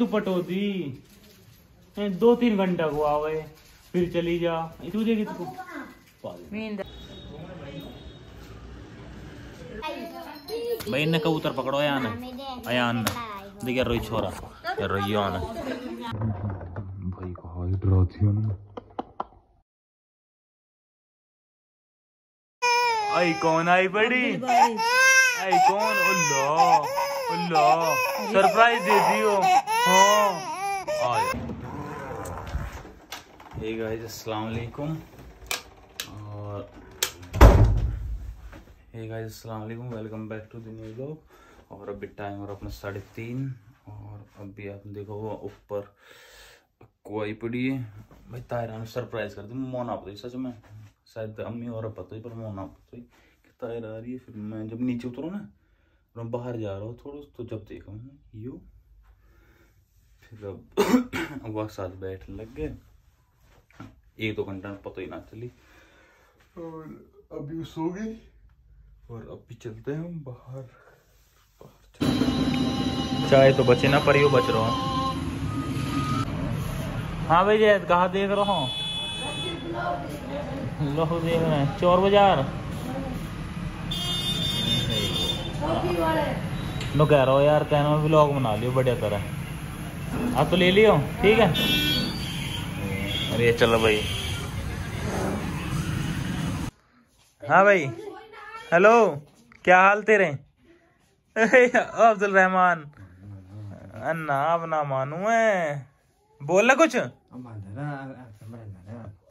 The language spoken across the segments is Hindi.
तू पटोती दो तीन घंटा को आवे फिर चली जा। तू देगी तू भाई इन्हें कबूतर पकड़ो यान अयान देखिए रोई छोरा। रोईयान भाई कहा डराती ना। आई कौन आई बड़ी? आई कौन? अल्लाह अल्लाह। सरप्राइज़ दे दियो। हाँ। गाइस अस्सलाम वालेकुम और हे गाइस अस्सलाम वालेकुम welcome back to the new vlog और अभी टाइम और अपना साढ़े तीन। और अभी आप देखो ऊपर कोई पड़ी है। भाई तायरा ने सरप्राइज़ कर दी मोना पता सच में। शायद अम्मी और पता ही पर मोना पता कि तायरा आ रही है फिर मैं जब नीचे उतरू ना और मैं बाहर जा रहा हूँ थोड़ा तो जब देखा मैंने यू। अब वक्त साथ बैठने लग गए। एक दो घंटा में पता ही ना चली। और अभी सो गई और अभी चलते हैं हम बाहर। बाहर चाय तो बचे ना पर यू बच रहा हूँ। हाँ भाई जैद कहा देख रहा हूँ। लो देख रहे हैं। चोर बाज़ार। नो कह रहा हूँ यार कहना मैं व्लॉग बना लियो बढ़िया तरह। आप तो ले लियो ठीक है? अरे चलो भाई। हाँ भाई। हेलो क्या हाल तेरे? अब्दुल रहमान। अन्ना अब ना मानू है बोल ना कुछ।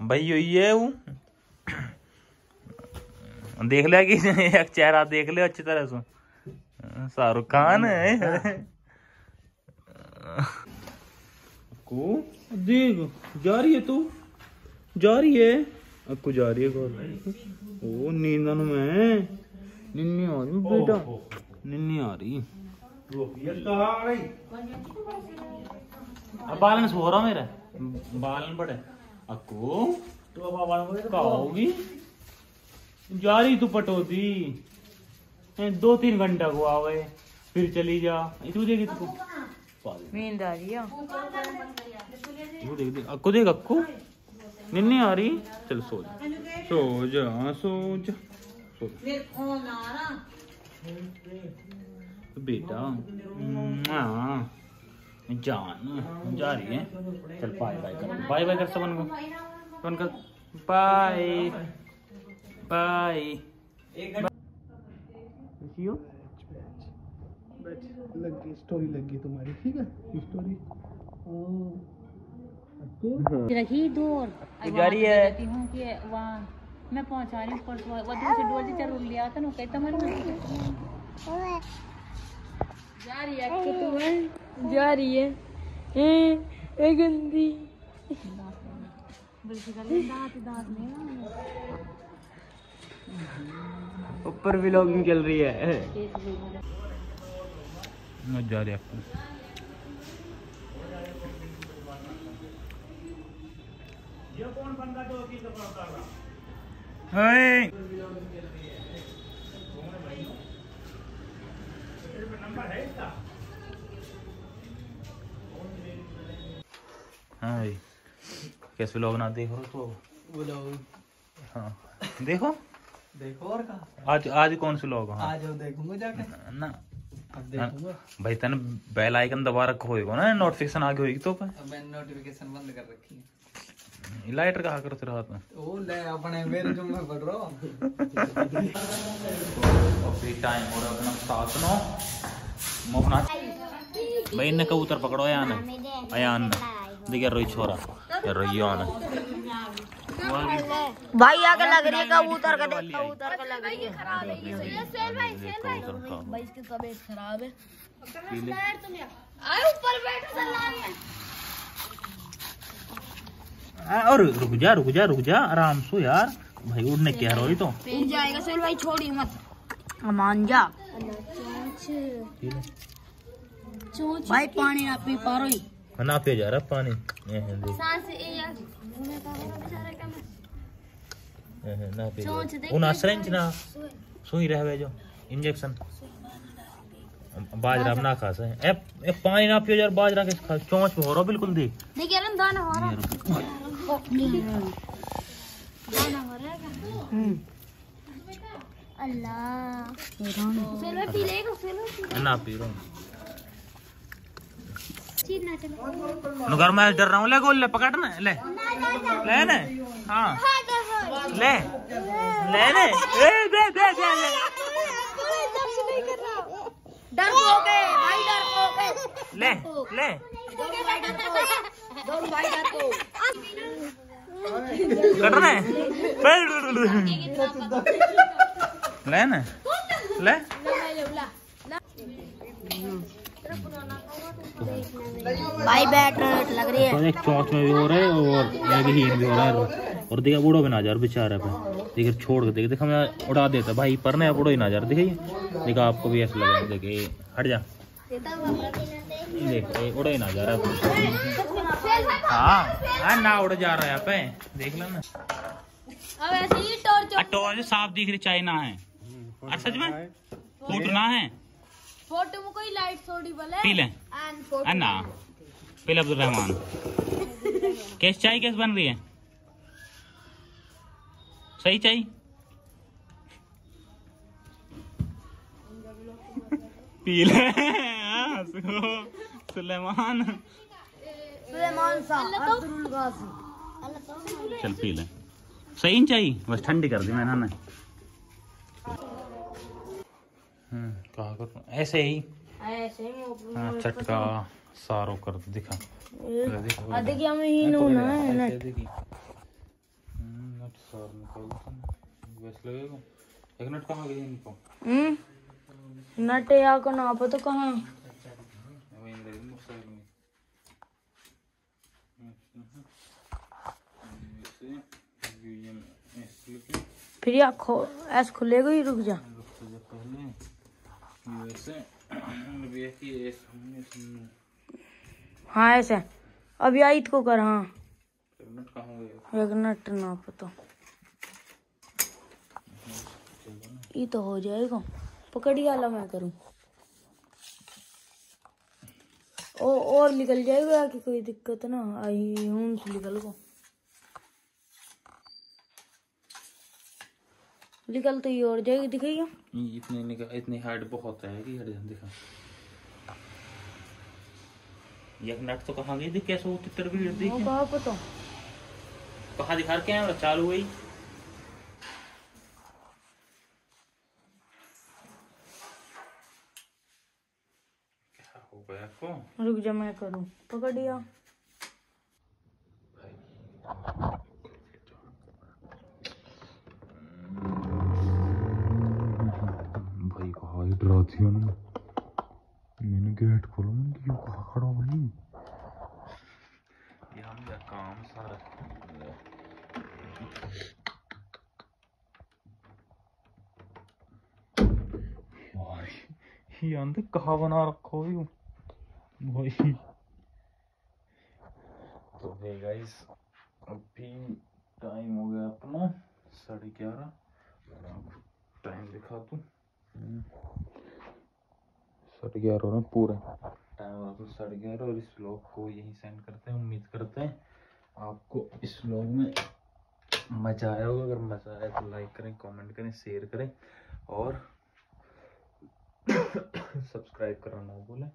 भाई ये हूँ देख लिया कि एक चेहरा देख लिया अच्छी तरह से। शाहरुख खान है। को देख जा रही है तू। जा रही है। अक्कू जा रही है कौन? ओ नींदन में निन्नी आ रही बेटा। निन्नी आ रही। अब बालन सो रहा मेरा। बालन बड़े। अक्कू। तो होगी जा रही तू पटोती। दो तीन घंटा को आवे। फिर चली जा। तू देगी तू नींद आ रही है। तू देख देख। अक्कू देख अक्कू। निन्नी आ रही। चल सो जा। सो जा सो जा। सो जा। बेटा हाँ जान जा रही है। चल बाय बाय कर। बाय बाय कर सबन को। सबन कर। बाय। बाय। जियो लगी स्टोरी लगी तुम्हारी ठीक है? स्टोरी दूर। है। रहती हूँ कि वहाँ मैं पहुँचा रही हूँ परसों वधु से डोल से ज़रूर लिया था ना कहीं तमन जा रही है कि तुम्हें जा रही है। ए, ए गंदी। दांत दांत में ऊपर व्लॉगिंग चल रही है। जा रही है। कैसे लोग ना देखो तो। बोलो हाँ। देखो। देखो और कहा? आज आज कौन से लोग हाँ? आज देखूँगा जाके। ना। भाई तने बेल आइकन दबा रखो होएगा ना नोटिफिकेशन आगे होएगी तो पे मैंने नोटिफिकेशन बंद कर रखी है। लाइटर कहा करते रात में? ओ ले अपने मेरे जो मैं पढ़ रहा हूँ। अभी टाइम हो रहा है अपना सात नौ। मोहना भाई इन्हें कबूतर पकड़ो यान अयान देखिए रोई छोरा रोईयान भाई आगे लग रही है कबूतर का देख कबूतर का लग रही है। भाई इसकी तबीयत खराब है आए ऊपर बैठ और रुक जा रुक जा रुक जा आराम से यार। भाई उड़ने क्या रोई तो। उड़ जाएगा सेल भाई छोड़ी मत। मान जा। भाई पानी ना पी पा रही ना पे जा रहा पानी। ये सांस ये यार। ये ना पे उन आश्रय ना सुई रहे जो इंजेक्शन बाजरा ना खा से ए ए पानी ना पियो यार बाजरा के खा चोंच में हो रहा बिल्कुल देख देखिए ना दाना हो रहा दाना हो रहा है अल्लाह पी लेगा सेलवा ना पी रहा हूँ चीज़ ना चलो नुगर मैं डर रहा हूँ। ले गोल ले पकड़ ना ले। ले ने। हाँ। ले। ले ने। ए दे दे दे ले डर हो गए भाई डर हो गए ले। ले दोनों भाई डर को कट रहे ले ना। ले। भाई बैट लग रही है। तो एक चौंच में भी हो रहा है और भी हो रहा है और देखा बूढ़ो भी नाजार बेचारा पे। देख छोड़ के देख देखा मैं उड़ा देता भाई पर ना बूढ़ो ही नाजार दिखाइए। देखा आपको भी ऐसा देखे हट जा। देख उड़ा ही नाजार है हाँ हाँ ना उड़ जा रहा है यहाँ पे। देख लो ना। अब ऐसे ही टॉर्च टॉर्च साफ़ दिख रही चाइना है। और सच में? फूटना है? फ़ोटो में कोई लाइट थोड़ी बोले। पी ले। अन्ना पील अब्दुल रहमान कैस चाय कैसे बन रही है? सही चाय? पी ले। हाँ, सुलेमान। सुलेमान सा अब्दुल गाजी। चल पी ले। सही चाहिए बस ठंडी कर दी मैंने ना कहा कर? ऐसे ही। ऐसे ही हाँ, चटका सारो कर दिखा। देखिए हमें ही। होना है ना ऐसे हम्म, नट सार वैसे लगेगा। एक नट कहाँ गई इनको? हम्म? नट या को ना कहाँ लेके फिर या खो ऐसे खुलेगा ही रुक तो जा पहले ये वैसे अभी है कि ये सामने सामने हाँ ऐसे। अभी आई को कर हाँ। एक नट ना पता ये तो हो जाएगा। पकड़ी वाला मैं करूँ। ओ और निकल जाएगा कि कोई दिक्कत ना? आई हूँ से निकल को निकल तो ये और जाएगी ये इतने इतनी हार्ड बहुत है कि हट दिखा। एक नट तो कहाँ गई थी कैसे वो तितर भी दी वो कहाँ पता कहाँ दिखा के कैमरा चालू हुई क्या हो गया को रुक जा मैं करूँ पकड़िया भाई कहा ही डरा दिया ना मैंने गेट खोला मैंने क्यों कहा खड़ा भाई? ये हम क्या काम सारा भाई ये अंदर कहा बना रखा हो? यू भाई। तो है गाइस अभी टाइम हो गया अपना साढ़े ग्यारह। टाइम दिखा तू हो रहे हैं पूरे। टाइम हो रहा साढ़े ग्यारह और इस व्लॉग को यहीं सेंड करते हैं, उम्मीद करते हैं आपको इस व्लॉग में मज़ा आया होगा। अगर मज़ा आया तो लाइक करें कमेंट करें शेयर करें और सब्सक्राइब करना ना भूलें।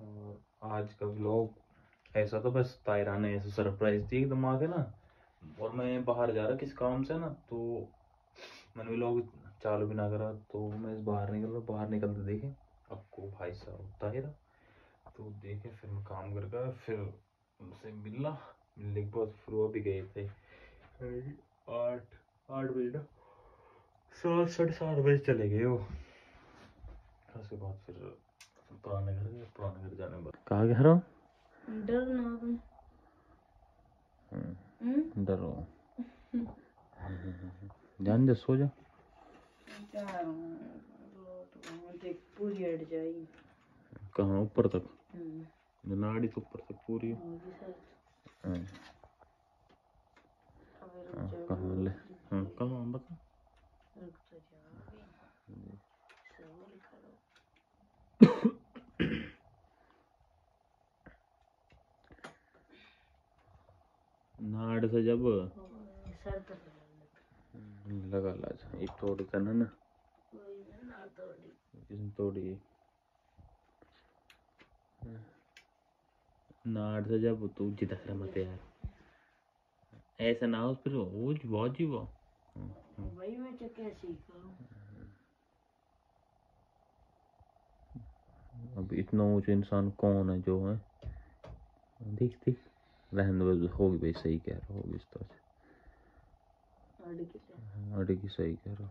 और आज का व्लॉग ऐसा तो बस तायरा ने ऐसा सरप्राइज़ दी एकदम आके ना। और मैं बाहर जा रहा किस काम से ना तो मैंने व्लॉग चालू भी ना करा तो मैं बाहर निकल रहा बाहर निकलते देखे। आपको भाई साहब ताहिरा तो देखे फिर मैं काम कर गया फिर उनसे मिलना। मिलने के बाद फिर वो भी गए थे। आठ आठ बजे ना सात साढ़े सात बजे चले गए वो। उसके बाद फिर पुराने घर गए पुराने घर जाने के बाद। कहाँ गए रहो डर ना तुम। हम्म? डरो जान जा सो जा। पूरी हट जाएगी कहाँ ऊपर तक नाड़ी तो ऊपर तक पूरी कहाँ ले हाँ कहाँ बता नाड़ से जब लगा ला एक तोड़ करना ना तोड़ी नाड़ से जब तू जिदा कर मत यार। ऐसा ना हो फिर वो बहुत जी वो भाई मैं तो क्या सीखा। अब इतना ऊँचा इंसान कौन है जो है? देख देख। रहने दो बस, होगी भाई सही कह रहा होगी इस तरह से। अड़ के अड़गी सही कह रहा